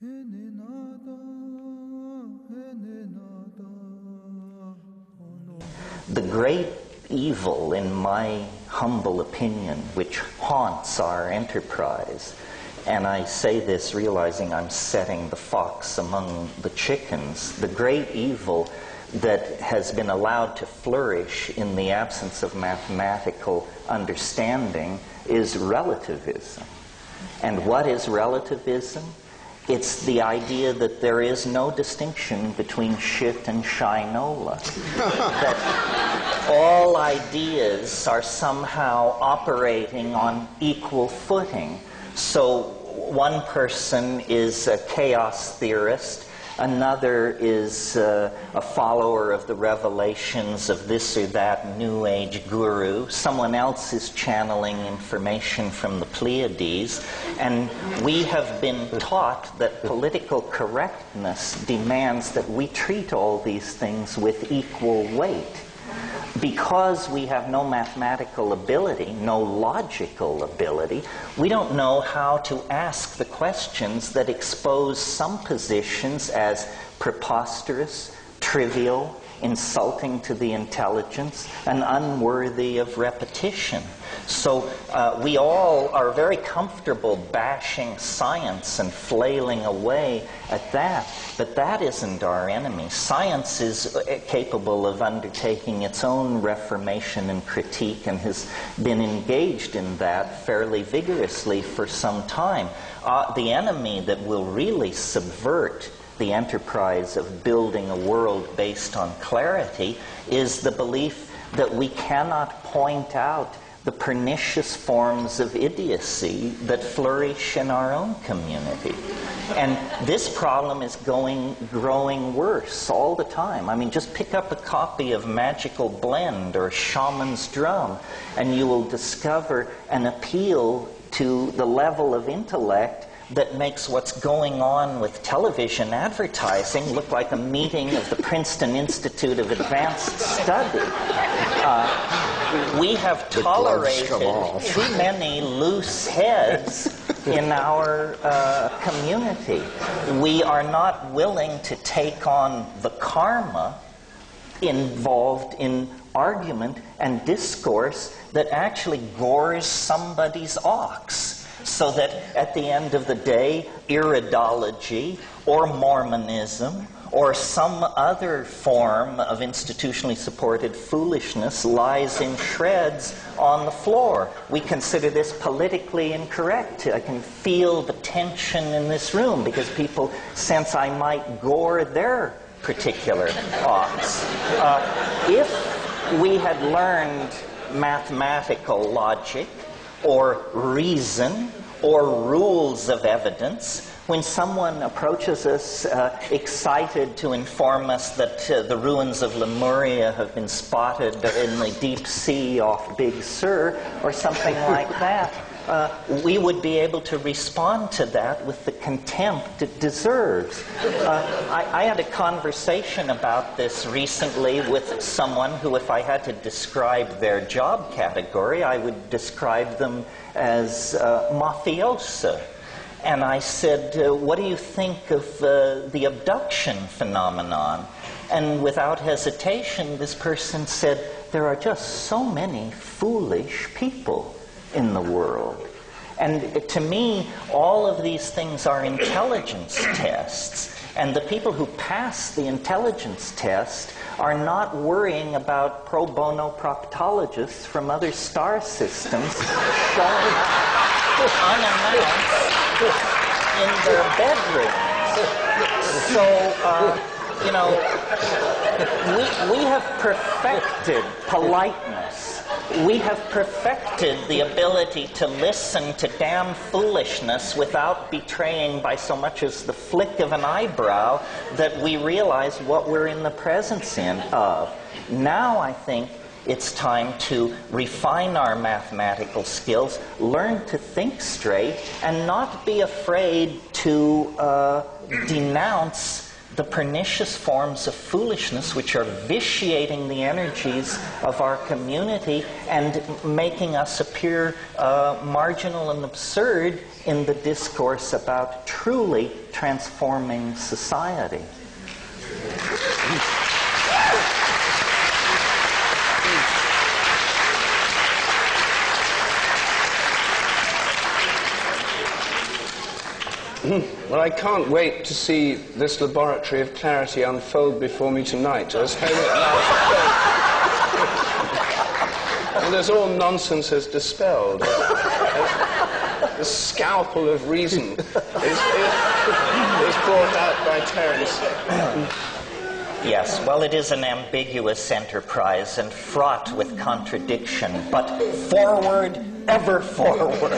The great evil, in my humble opinion, which haunts our enterprise, and I say this realizing I'm setting the fox among the chickens, the great evil that has been allowed to flourish in the absence of mathematical understanding is relativism. And what is relativism? It's the idea that there is no distinction between shit and shinola. that all ideas are somehow operating on equal footing. So one person is a chaos theorist, Another is uh, a follower of the revelations of this or that New Age guru. Someone else is channeling information from the Pleiades. And we have been taught that political correctness demands that we treat all these things with equal weight because we have no mathematical ability, no logical ability, we don't know how to ask the questions that expose some positions as preposterous, trivial, insulting to the intelligence, and unworthy of repetition. So uh, we all are very comfortable bashing science and flailing away at that, but that isn't our enemy. Science is uh, capable of undertaking its own reformation and critique and has been engaged in that fairly vigorously for some time. Uh, the enemy that will really subvert the enterprise of building a world based on clarity is the belief that we cannot point out the pernicious forms of idiocy that flourish in our own community. And this problem is going growing worse all the time. I mean, just pick up a copy of Magical Blend or Shaman's Drum, and you will discover an appeal to the level of intellect that makes what's going on with television advertising look like a meeting of the Princeton Institute of Advanced Study. Uh, we have tolerated too many loose heads in our uh, community. We are not willing to take on the karma involved in argument and discourse that actually gores somebody's ox so that at the end of the day, iridology or Mormonism or some other form of institutionally supported foolishness lies in shreds on the floor. We consider this politically incorrect. I can feel the tension in this room because people sense I might gore their particular ox. Uh, if we had learned mathematical logic, or reason or rules of evidence. When someone approaches us uh, excited to inform us that uh, the ruins of Lemuria have been spotted in the deep sea off Big Sur or something like that, uh, we would be able to respond to that with the contempt it deserves. Uh, I, I, had a conversation about this recently with someone who, if I had to describe their job category, I would describe them as uh, mafiosa. And I said, uh, What do you think of uh, the abduction phenomenon? And without hesitation, this person said, There are just so many foolish people in the world. And to me, all of these things are intelligence tests. And the people who pass the intelligence test are not worrying about pro bono proctologists from other star systems showing unannounced in their bedrooms. So, uh, you know, we, we have perfected politeness we have perfected the ability to listen to damn foolishness without betraying by so much as the flick of an eyebrow that we realize what we're in the presence in of. Now I think it's time to refine our mathematical skills, learn to think straight, and not be afraid to uh, denounce the pernicious forms of foolishness which are vitiating the energies of our community and making us appear uh, marginal and absurd in the discourse about truly transforming society. Hmm. Well, I can't wait to see this laboratory of clarity unfold before me tonight. As well, as all nonsense has dispelled. the scalpel of reason is, is, is brought out by Terence. Yes, well, it is an ambiguous enterprise and fraught with contradiction, but forward, ever forward.